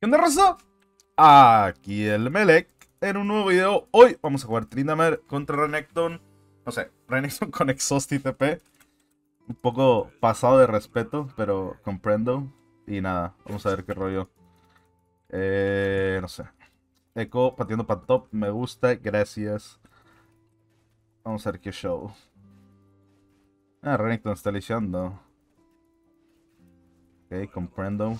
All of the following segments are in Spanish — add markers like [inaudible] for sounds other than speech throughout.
¿Qué onda, raza? Aquí el Melek en un nuevo video. Hoy vamos a jugar Trindamer contra Renekton. No sé, Renekton [laughs] con Exhaust y TP. Un poco pasado de respeto, pero comprendo. Y nada, vamos a ver qué rollo. Eh, no sé. Echo pateando para top, me gusta, gracias. Vamos a ver qué show. Ah, Renekton está lisiando. Ok, comprendo.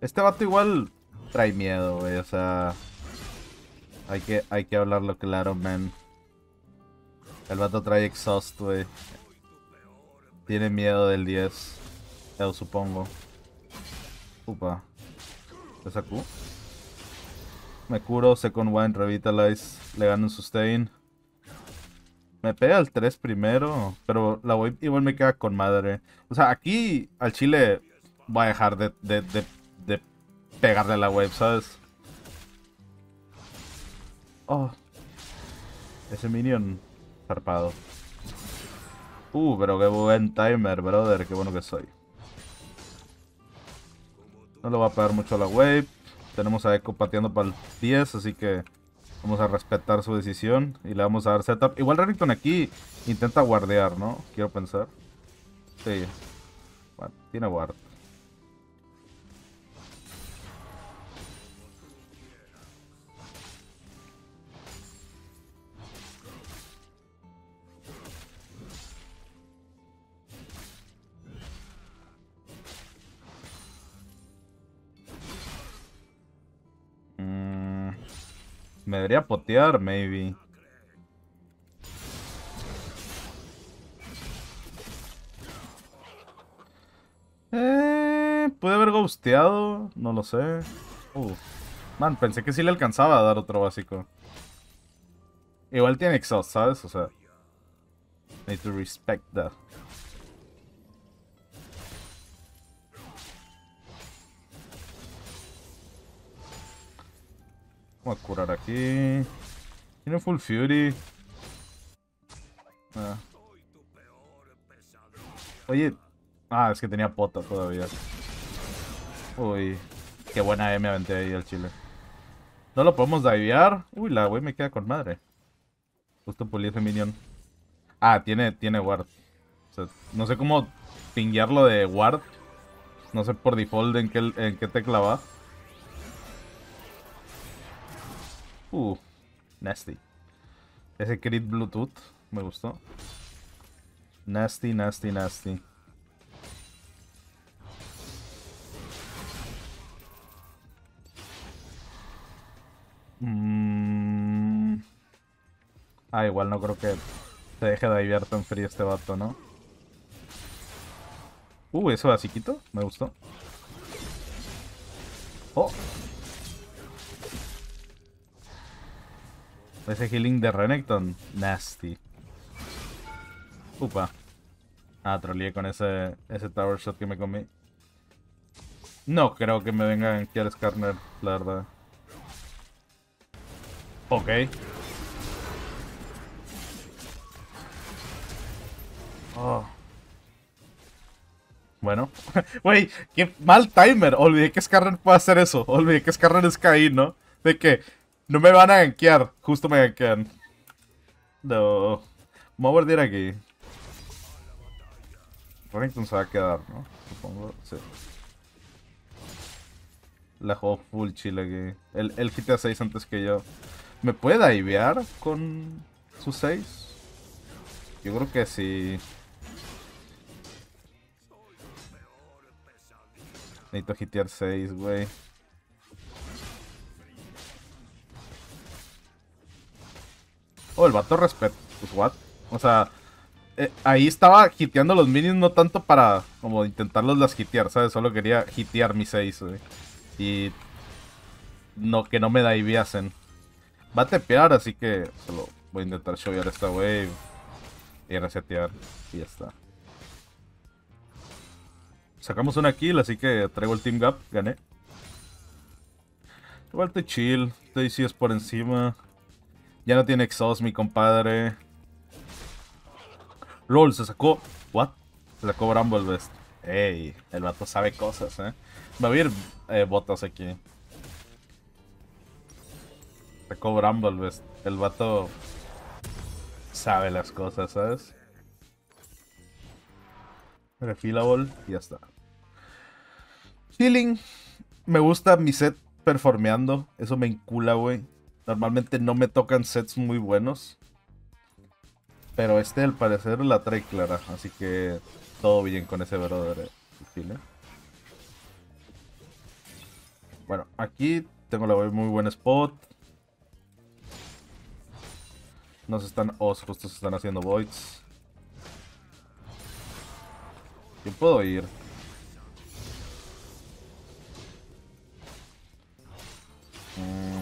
Este vato igual trae miedo, güey. O sea, hay que, hay que hablarlo claro, man. El vato trae exhaust, güey. Tiene miedo del 10. Yo supongo. Upa. ¿Es Q? Me curo, second one, revitalize. Le gano un sustain. Me pega el 3 primero, pero la wave igual me queda con madre. O sea, aquí al chile voy a dejar de, de, de pegarle a la web, ¿sabes? Oh. Ese minion zarpado. Uh, pero qué buen timer, brother. Qué bueno que soy. No le va a pegar mucho a la wave. Tenemos a Echo pateando para el 10, así que vamos a respetar su decisión y le vamos a dar setup. Igual Renekton aquí intenta guardear, ¿no? Quiero pensar. Sí. Bueno, tiene guard. Me debería potear, maybe. Eh, puede haber ghosteado, no lo sé. Man, pensé que sí le alcanzaba a dar otro básico. Igual tiene exhaust, ¿sabes? O sea, need to respect that. Vamos a curar aquí. Tiene full fury. Ah. Oye. Ah, es que tenía pota todavía. Uy. Qué buena M aventé ahí al chile. No lo podemos divear. Uy, la wey me queda con madre. Justo pulir ese minion. Ah, tiene, tiene ward. no sé cómo pinguearlo de ward. No sé por default en qué, en qué tecla va. Uh, nasty. Ese crit Bluetooth me gustó. Nasty, nasty, nasty. Mm. Ah, igual no creo que se deje de divierto en frío este vato, ¿no? Uh, eso basiquito, me gustó. Oh, Ese healing de Renekton, nasty. Upa. Ah, troleé con ese, ese tower shot que me comí. No creo que me vengan Kier Skarner, la verdad. Ok. Oh. Bueno. [laughs] Wey, qué mal timer. Olvidé que Skarner puede hacer eso. Olvidé que Skarner es KI, ¿no? De que no me van a gankear. Justo me gankean. No. Me voy a guardar aquí. Renekton se va a quedar, ¿no? Supongo. Sí. La juego full chill aquí. El, el GTA 6 antes que yo. ¿Me puede divear con su 6? Yo creo que sí. Necesito hitear 6, güey. Oh, el vato respeto. Pues what? O sea, eh, ahí estaba hiteando los minions no tanto para como intentarlos las hitear, ¿sabes? Solo quería hitear mis 6, Y no, que no me da hacen. Va a tepear, así que solo voy a intentar showear esta wave y resetear y ya está. Sacamos una kill, así que traigo el team gap, gané. Igual te chill, te es por encima. Ya no tiene exhaust mi compadre. LOL, se sacó... ¿What? Se sacó Bramblebest. Ey, el vato sabe cosas, eh. Va a haber eh, botas aquí. Sacó Bramblebest. El vato sabe las cosas, ¿sabes? Refillable y ya está. Healing. Me gusta mi set performeando. Eso me encula, güey. Normalmente no me tocan sets muy buenos. Pero este al parecer la trae clara. Así que todo bien con ese brother. Eh, bueno, aquí tengo la muy buen spot. Nos están... Oh, justo se están haciendo voids. Yo puedo ir. Mm.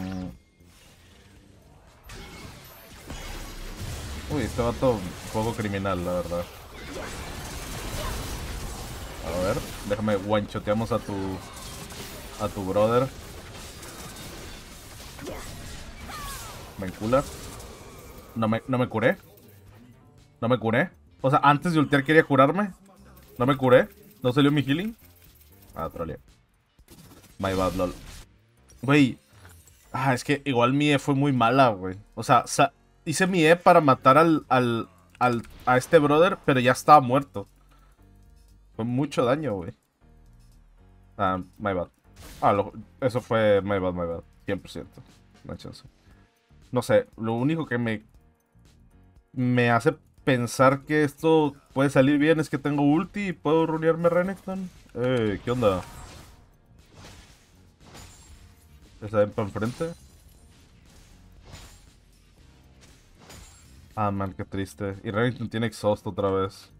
Uy, este vato un criminal, la verdad. A ver, déjame guanchoteamos a tu... A tu brother. Me encula. No me, no me curé. No me curé. O sea, antes de ultear quería curarme. No me curé. No salió mi healing. Ah, trolea. My bad, lol. Güey. Ah, es que igual mi E fue muy mala, güey. O sea, hice mi E para matar al, al, al, a este brother, pero ya estaba muerto. Fue mucho daño, güey. Ah, my bad. Ah, eso fue my bad, my bad. 100%. No hay chance. No sé, lo único que me me hace pensar que esto puede salir bien es que tengo ulti y puedo runearme Renekton. Eh, ¿qué onda? ¿Está ven para enfrente? Ah, man, qué triste. Y Renekton tiene exhaust otra vez.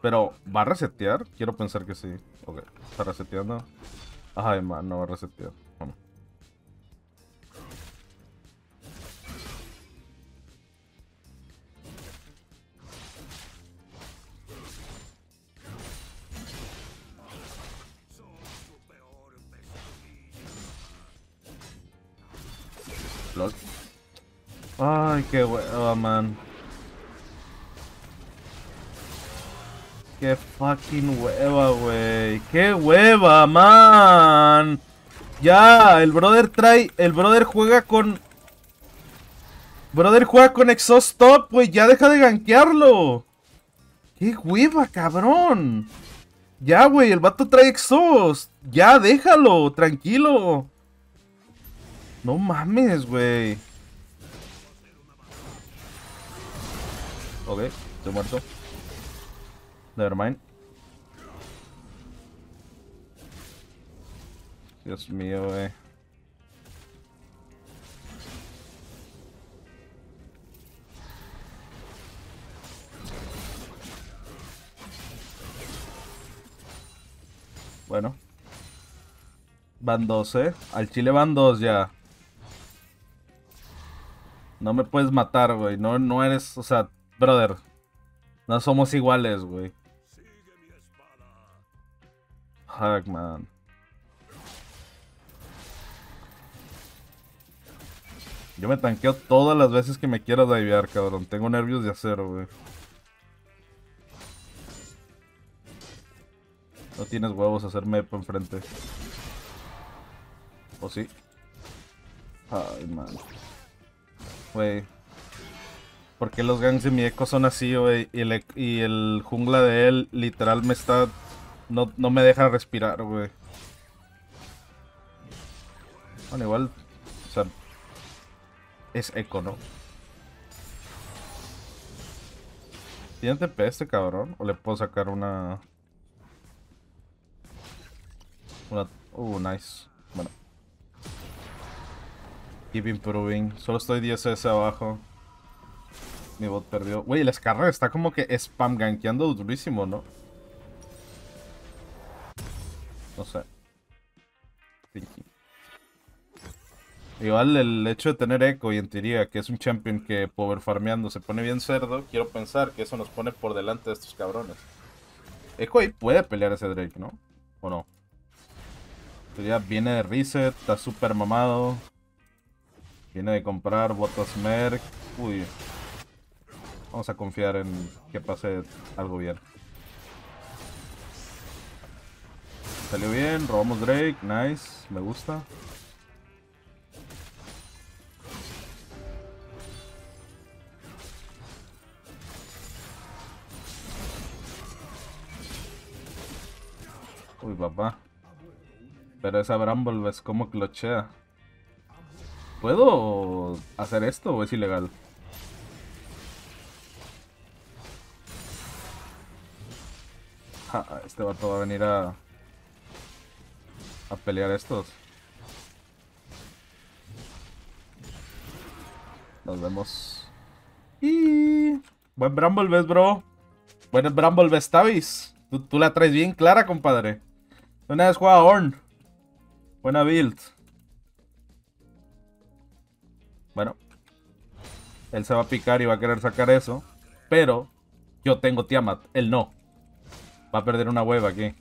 Pero, ¿va a resetear? Quiero pensar que sí. Ok, está reseteando. Ay, man, no va a resetear. Hueva, man. Qué fucking hueva, güey. Qué hueva, man. Ya, el brother trae... El brother juega con... Brother juega con Exhaust Top, güey. Ya deja de gankearlo. Qué hueva, cabrón. Ya, güey, el vato trae Exhaust. Ya, déjalo, tranquilo. No mames, güey. Ok, estoy muerto. Nevermind. Dios mío, güey. Bueno. Van dos, eh. Al chile van dos ya. No me puedes matar, güey. No, no eres, o sea, brother. No somos iguales, güey. Fuck, man. Yo me tanqueo todas las veces que me quiero divear, cabrón. Tengo nervios de acero, güey. No tienes huevos a hacerme enfrente. ¿O sí? Ay, man. Güey. Porque los gangs de mi eco son así, güey. Y y el jungla de él literal me está... No, no me deja respirar, güey. Bueno, igual... O sea... Es eco, ¿no? ¿Tiene TP este cabrón? ¿O le puedo sacar una... Una... Uh, nice. Bueno. Keep improving. Solo estoy 10 abajo. Mi bot perdió. Güey, el Scarra está como que spam gankeando durísimo, ¿no? No sé. Igual el hecho de tener Echo y en teoría que es un champion que power farmeando se pone bien cerdo, quiero pensar que eso nos pone por delante de estos cabrones. Echo ahí puede pelear ese Drake, ¿no? ¿O no? Ya viene de reset, está súper mamado. Viene de comprar botas Merc. Uy. Vamos a confiar en que pase algo bien. Salió bien, robamos Drake, nice, me gusta. Uy, papá. Pero esa Bramble es como clochea. ¿Puedo hacer esto o es ilegal? Este vato va a venir a... A pelear estos. Nos vemos. Y... Buen Bramble bro. Buen Bramble Tavis. Tú, la traes bien clara, compadre. Una vez juega Orn. Buena build. Bueno. Él se va a picar y va a querer sacar eso. Pero yo tengo Tiamat. Él no. Va a perder una hueva aquí.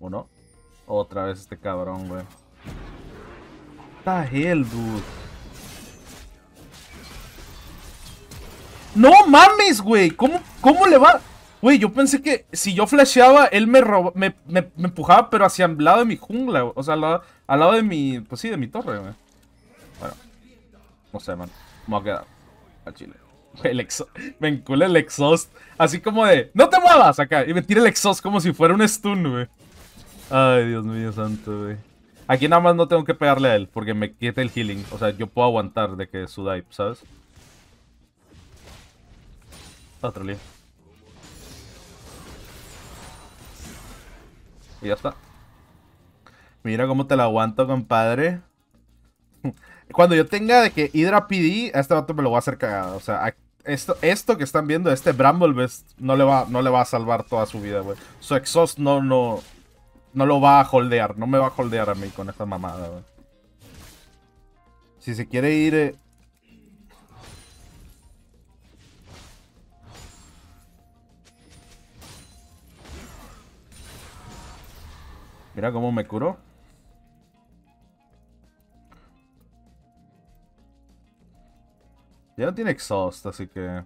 Uno. Otra vez este cabrón, güey. The hell, dude? ¡No mames, güey! ¿Cómo, ¿Cómo le va? Güey, yo pensé que si yo flasheaba, él me, me, me, empujaba, pero hacia el lado de mi jungla, O sea, al lado, de mi... Pues sí, de mi torre, güey. Bueno. No sé, man. Me voy a quedar. Al chile. [laughs] El exhaust. Me encula el exhaust. Así como de... ¡No te muevas! Acá. Y me tira el exhaust como si fuera un stun, güey. Ay, Dios mío santo, güey. Aquí nada más no tengo que pegarle a él, porque me quita el healing. O sea, yo puedo aguantar de que su dive, ¿sabes? Otro lío. Y ya está. Mira cómo te lo aguanto, compadre. [laughs] Cuando yo tenga de que Hydra PD, a este vato me lo voy a hacer cagada. O sea, esto, esto que están viendo, este Bramblebest, no le va, no le va a salvar toda su vida, güey. Su exhaust no, no, no lo va a holdear. No me va a holdear a mí con esta mamada, güey. Si se quiere ir... Eh, Mira cómo me curó. Ya no tiene exhaust, así que...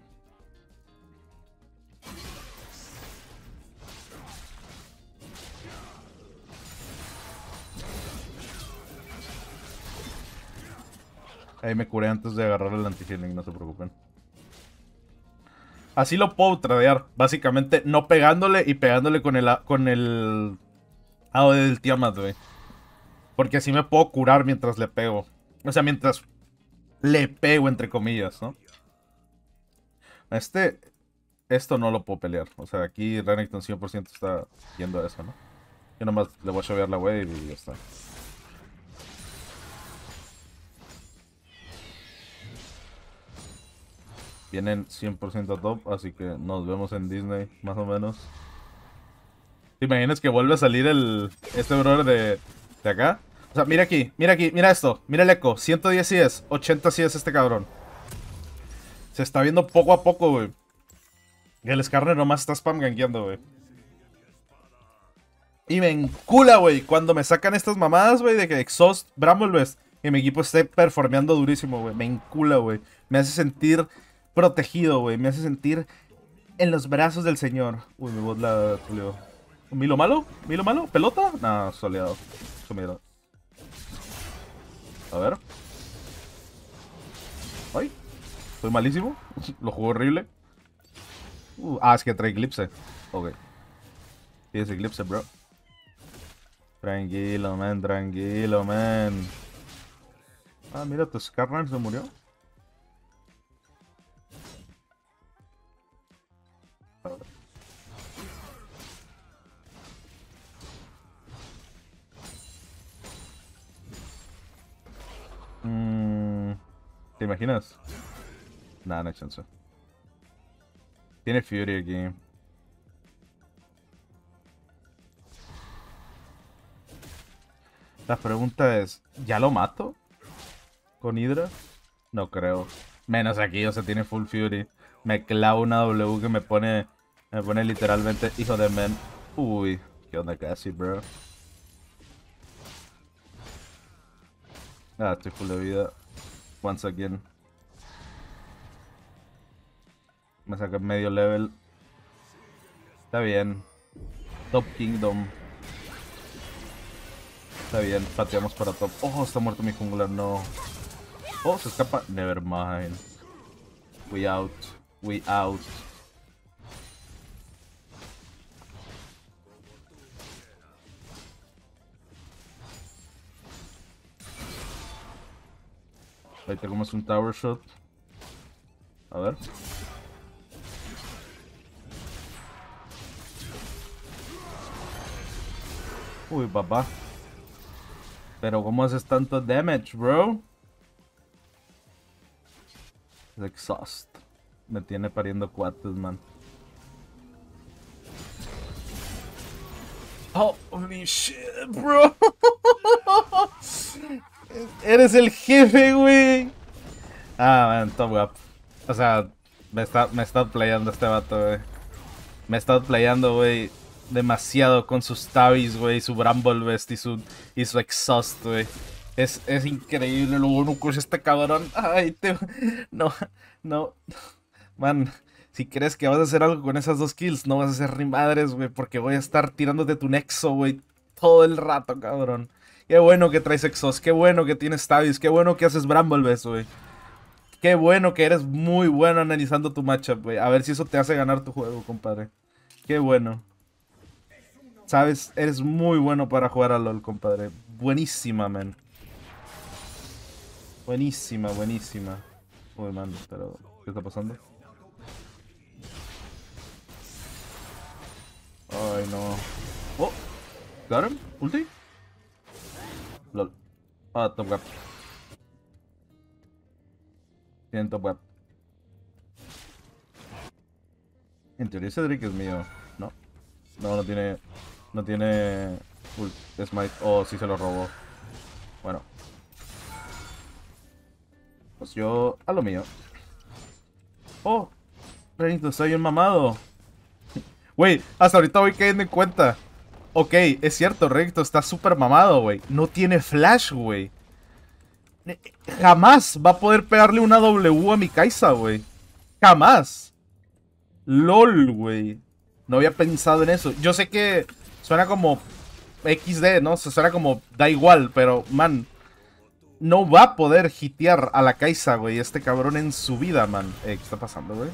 Ahí me curé antes de agarrar el anti-healing, no se preocupen. Así lo puedo tradear, básicamente no pegándole y pegándole con el, con el Ah, del Tiamat, güey. Porque así me puedo curar mientras le pego. O sea, mientras le pego, entre comillas, ¿no? Este... Esto no lo puedo pelear. O sea, aquí Renekton 100% está yendo a eso, ¿no? Yo nomás le voy a chovear la wave y ya está. Vienen 100% top, así que nos vemos en Disney, más o menos. ¿Te imaginas que vuelve a salir el este brother de, de acá? Mira aquí, mira aquí, mira esto. Mira el eco. 110 es, 80 es este cabrón. Se está viendo poco a poco, güey. El Skarner nomás está spam gankeando, güey. Y me encula, güey, cuando me sacan estas mamadas, güey, de que Exhaust Bramblebest y mi equipo esté performeando durísimo, güey. Me encula, güey. Me hace sentir protegido, güey. Me hace sentir en los brazos del señor. Uy, mi voz la ¿Milo malo? ¿Milo malo? ¿Pelota? No, soleado. Sumido. A ver. Ay. Soy malísimo. [laughs] Lo juego horrible. Uh, ah, es que trae Eclipse. Ok. Tienes Eclipse, bro. Tranquilo, man. Tranquilo, man. Ah, mira, tu Scarner se murió. ¿Te imaginas? Nada, no hay chance. Tiene Fury aquí. La pregunta es, ¿ya lo mato? ¿Con Hydra? No creo. Menos aquí, o sea, tiene full Fury. Me clavo una W que me pone... Me pone literalmente hijo de men. Uy, ¿qué onda casi, bro? Ah, estoy full de vida. Once again. Me saca medio level. Está bien. Top Kingdom. Está bien, pateamos para top. Oh, está muerto mi jungla, no. Oh, se escapa. Never mind. We out. We out. Ahí tenemos un tower shot. A ver. Uy, papá. Pero ¿cómo haces tanto damage, bro? exhaust. Me tiene pariendo cuates, man. Holy shit, bro. [laughs] Eres el jefe, güey. Ah, man, top up. O sea, me está, me está playando este vato, güey. Me está playando, güey demasiado con sus tabis, güey, su Bramblebest y su, y su Exhaust, güey. Es, es increíble lo bueno que es este cabrón. Ay, te... No, no. Man, si crees que vas a hacer algo con esas dos kills, no vas a hacer ni madres, güey, porque voy a estar tirándote tu Nexo, güey, todo el rato, cabrón. Qué bueno que traes Exhaust, qué bueno que tienes tabis, qué bueno que haces Bramblebest, güey. Qué bueno que eres muy bueno analizando tu matchup, güey. A ver si eso te hace ganar tu juego, compadre. Qué bueno. Sabes, eres muy bueno para jugar a LOL, compadre. Buenísima, man. Buenísima, buenísima. Uy, man, pero... ¿Qué está pasando? Ay, no. Oh, ¿got him? ¿Ulti? LOL. Ah, top gap. Tienen top gap. En teoría ese es mío. No. No, no tiene... No tiene... Smite. Oh, sí se lo robó. Bueno. Pues yo a lo mío. Oh, Renito, soy un mamado. [laughs] Güey, hasta ahorita voy cayendo en cuenta. Ok, es cierto, Renito está súper mamado, güey. No tiene flash, güey. Jamás va a poder pegarle una W a mi Kaisa, güey. Jamás. LOL, güey. No había pensado en eso. Yo sé que Suena como XD, ¿no? Se suena como da igual, pero, man, no va a poder hitear a la Kaisa, güey, este cabrón en su vida, man. Eh, ¿Qué está pasando, güey?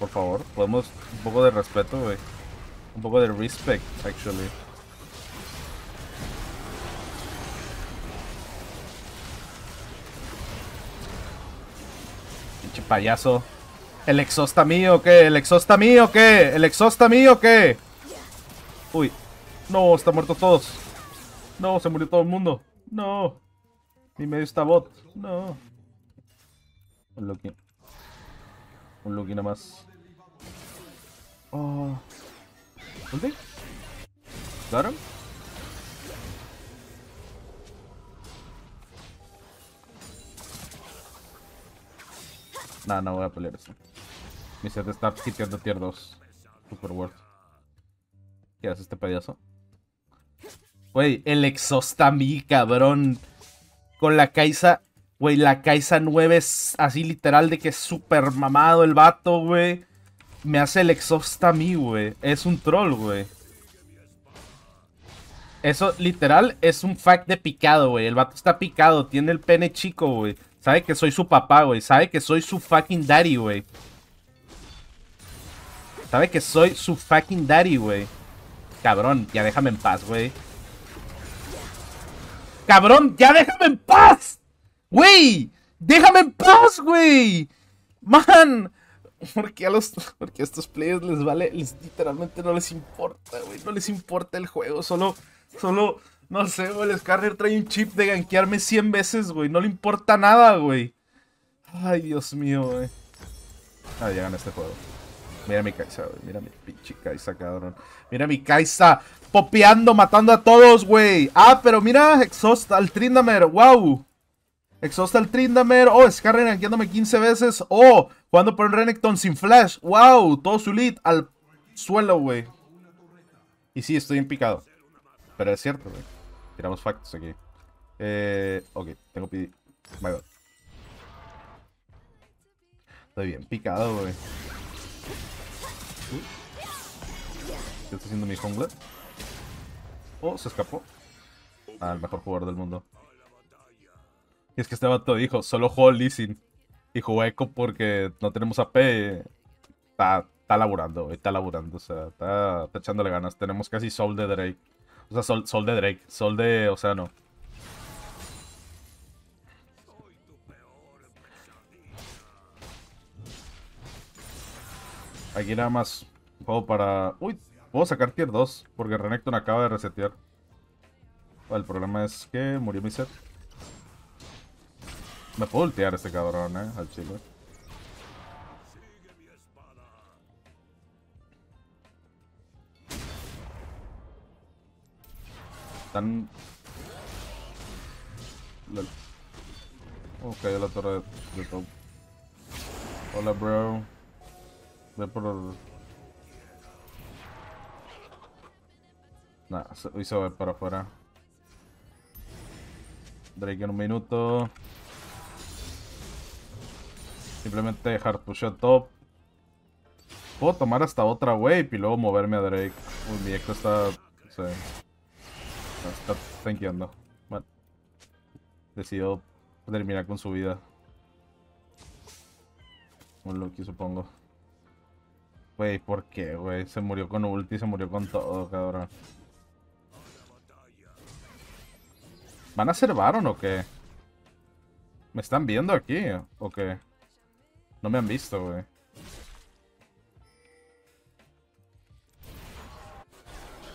Por favor, podemos un poco de respeto, güey. Un poco de respect, actually. Pinche payaso. ¿El exhausta mío qué? ¿El exhausta mío qué? ¿El exhausta mío qué? Uy. No, está muerto todos. No, se murió todo el mundo. No. Ni medio está bot. No. Un Loki. Un Loki nada más. Oh. ¿Dónde? ¿Claro? Nah, no voy a pelear eso. Mi set está hiteando tier 2. Super worth. ¿Qué hace este payaso? Güey, el exostami, cabrón. Con la Kaisa. Güey, la Kaisa 9 es así literal de que es súper mamado el vato, güey. Me hace el exostami, güey. Es un troll, güey. Eso literal es un fact de picado, güey. El vato está picado, tiene el pene chico, güey. Sabe que soy su papá, güey. Sabe que soy su fucking daddy, güey. Sabe que soy su fucking daddy, güey. Cabrón, ya déjame en paz, güey. Cabrón, ya déjame en paz. Güey, déjame en paz, güey. Man, [laughs] porque a los porque a estos players les vale, literalmente no les importa, güey, no les importa el juego, solo solo no sé, güey, el Scarrier trae un chip de gankearme 100 veces, güey, no le importa nada, güey. Ay, Dios mío, güey. Ah, ya gané este juego. Mira mi Kaisa, güey. Mira mi pinche Kaisa, cabrón. Mira mi Kaisa popeando, matando a todos, güey. Ah, pero mira, Exhaust al Trindamer. Wow. Exhaust al Trindamer. Oh, Scar rankeándome 15 veces. Oh, jugando por el Renekton sin flash. Wow, todo su lead al suelo, güey. Y sí, estoy en picado. Pero es cierto, güey. Tiramos factos aquí. Eh, ok, tengo PD. My God. Estoy bien picado, güey. ¿Qué está haciendo mi jungla? Oh, se escapó. Ah, el mejor jugador del mundo. Y es que este vato dijo, solo juego Lee Y juego Echo porque no tenemos AP. Está, está laburando, está laburando. O sea, está, echándole ganas. Tenemos casi Soul de Drake. O sea, Sol, Sol de Drake. Sol de Océano. Aquí nada más juego para... Uy, puedo sacar tier 2 porque Renekton acaba de resetear. el problema es que murió mi set. Me puedo ultear este cabrón, eh, al chile. Están... Ok, la torre de, top. Hola, bro. Ve por... Nah, hizo ver para afuera. Drake en un minuto. Simplemente dejar shot top. Puedo tomar hasta otra wave y luego moverme a Drake. Uy, mi está... Sí. Está tanqueando. Bueno. Decidió terminar con su vida. Un Lucky, supongo. Wey, ¿por qué, güey? Se murió con ulti, se murió con todo, cabrón. ¿Van a ser Baron o qué? ¿Me están viendo aquí o qué? No me han visto, güey.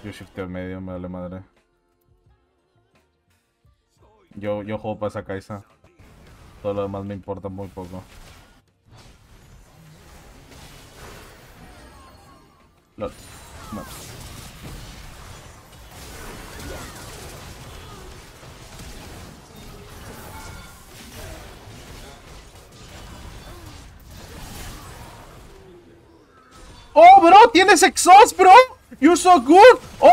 Yo shifteo medio, me vale madre. Yo, yo juego para esa Kaisa. Todo lo demás me importa muy poco. No. Tienes exhaust, bro. You're so good. Oh.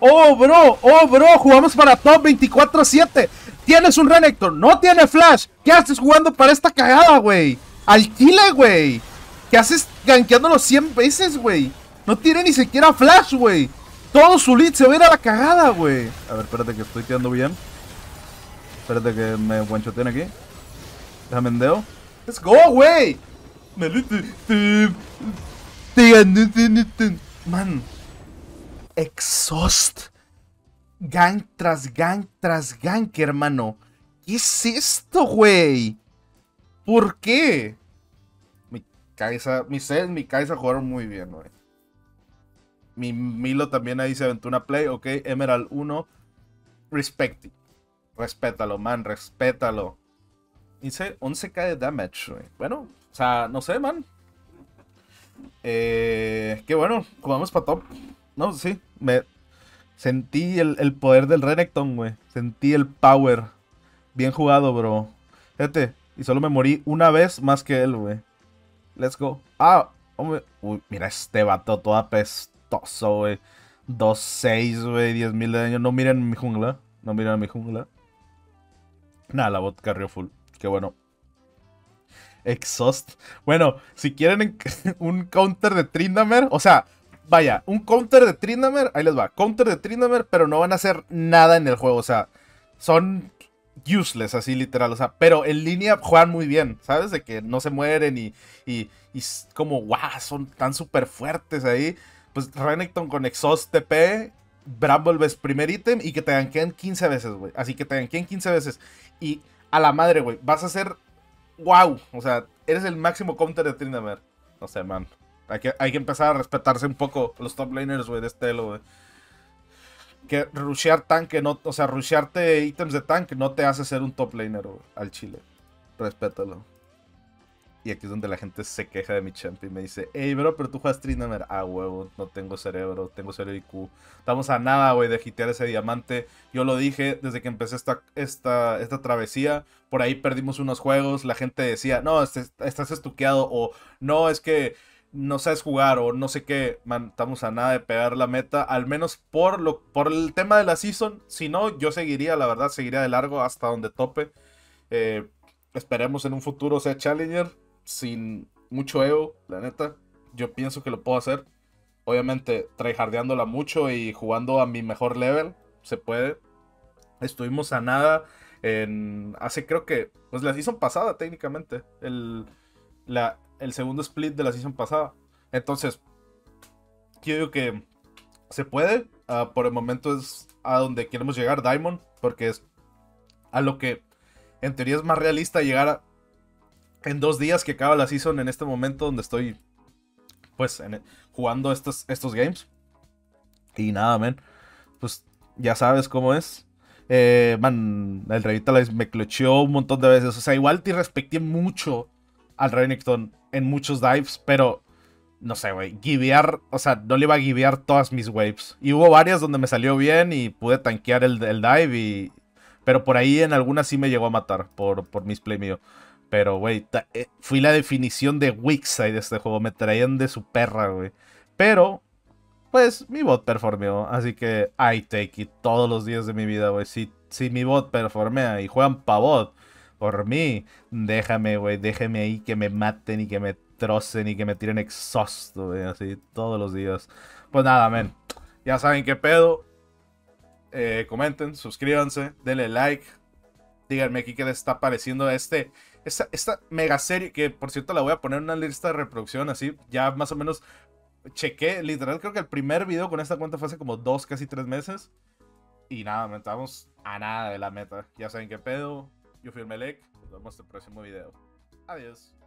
Oh, bro, oh, bro, jugamos para top 24-7. Tienes un Renekton, no tiene flash. ¿Qué haces jugando para esta cagada, güey? Al chile, güey. ¿Qué haces gankeándolo 100 veces, güey? No tiene ni siquiera flash, güey. Todo su lead se va a ir a la cagada, güey. A ver, espérate que estoy quedando bien. Espérate que me guanchoteen aquí. Déjame endeo. Let's go, güey. Man. Exhaust. Gang tras gang tras gang, hermano. ¿Qué es esto, güey? ¿Por qué? Mi Kaisa, mi Cell, mi Kaisa jugaron muy bien, güey. Mi Milo también ahí se aventó play, ok. Emerald 1. Respecting. Respétalo, man, respétalo. Hice 11k de damage, güey. Bueno, o sea, no sé, man. Eh, qué bueno, jugamos para top. No, sí, me sentí el, el poder del Renekton, güey. Sentí el power. Bien jugado, bro. Fíjate, y solo me morí una vez más que él, güey. Let's go. Ah, hombre. Uy, mira este vato todo apestoso, güey. 2-6, güey. 10.000 de daño. No miren mi jungla. No miren mi jungla. Nada, la bot carrió full. Qué bueno. Exhaust. Bueno, si quieren [laughs] un counter de Trindamer, o sea, vaya, un counter de Trindamer, ahí les va. Counter de Trindamer, pero no van a hacer nada en el juego, o sea, son useless, así literal. O sea, pero en línea juegan muy bien, ¿sabes? De que no se mueren y, y, y como, guau, son tan súper fuertes ahí. Pues Renekton con Exhaust TP, Bramble primer ítem y que te ganqueen 15 veces, güey. Así que te ganqueen 15 veces. Y a la madre, güey, vas a ser wow. O sea, eres el máximo counter de Tryndamere. No sé, man. Hay que, hay que empezar a respetarse un poco los top laners, güey, de este elo, güey que rushear tanque, no, o sea, rushearte ítems de tanque no te hace ser un top laner al chile. Respétalo. Y aquí es donde la gente se queja de mi champ y me dice, hey bro, pero tú juegas Trinamer. Ah, huevo, no tengo cerebro, tengo cerebro IQ. Estamos a nada, güey, de hitear ese diamante. Yo lo dije desde que empecé esta, esta, esta travesía. Por ahí perdimos unos juegos. La gente decía, no, estás estuqueado. O no, es que no sabes jugar o no sé qué, man, estamos a nada de pegar la meta, al menos por, lo, por el tema de la season. Si no, yo seguiría, la verdad, seguiría de largo hasta donde tope. Eh, esperemos en un futuro sea Challenger, sin mucho ego, la neta. Yo pienso que lo puedo hacer. Obviamente, tryhardeándola mucho y jugando a mi mejor level, se puede. Estuvimos a nada en. Hace creo que. Pues la season pasada, técnicamente. El, la, el segundo split de la season pasada. Entonces, yo digo que se puede. Ah, por el momento es a donde queremos llegar, Diamond. Porque es a lo que en teoría es más realista llegar en dos días que acaba la season en este momento donde estoy pues jugando estos, estos games. Y nada, men. Pues ya sabes cómo es. Eh, man, el Revitalize me clocheó un montón de veces. O sea, igual te respecté mucho al Renekton en muchos dives, pero no sé, güey, givear, o sea, no le iba a givear todas mis waves. Y hubo varias donde me salió bien y pude tanquear el, el dive y... Pero por ahí en algunas sí me llegó a matar por, por misplay mío. Pero, güey, eh, fui la definición de Wixside de este juego. Me traían de su perra, güey. Pero, pues, mi bot performeó. Así que, I take it todos los días de mi vida, güey. Si, si mi bot performea y juegan pa' bot, por mí, déjame, güey, déjame ahí que me maten y que me trocen y que me tiren exhausto, güey, así todos los días. Pues nada, men, ya saben qué pedo. Eh, comenten, suscríbanse, denle like. Díganme aquí qué les está pareciendo este, esta, esta mega serie, que por cierto la voy a poner en una lista de reproducción, así, ya más o menos chequé, literal creo que el primer video con esta cuenta fue hace como dos, casi tres meses. Y nada, estamos a nada de la meta. Ya saben qué pedo. Yo fui el Melec. Nos vemos en el próximo video. Adiós.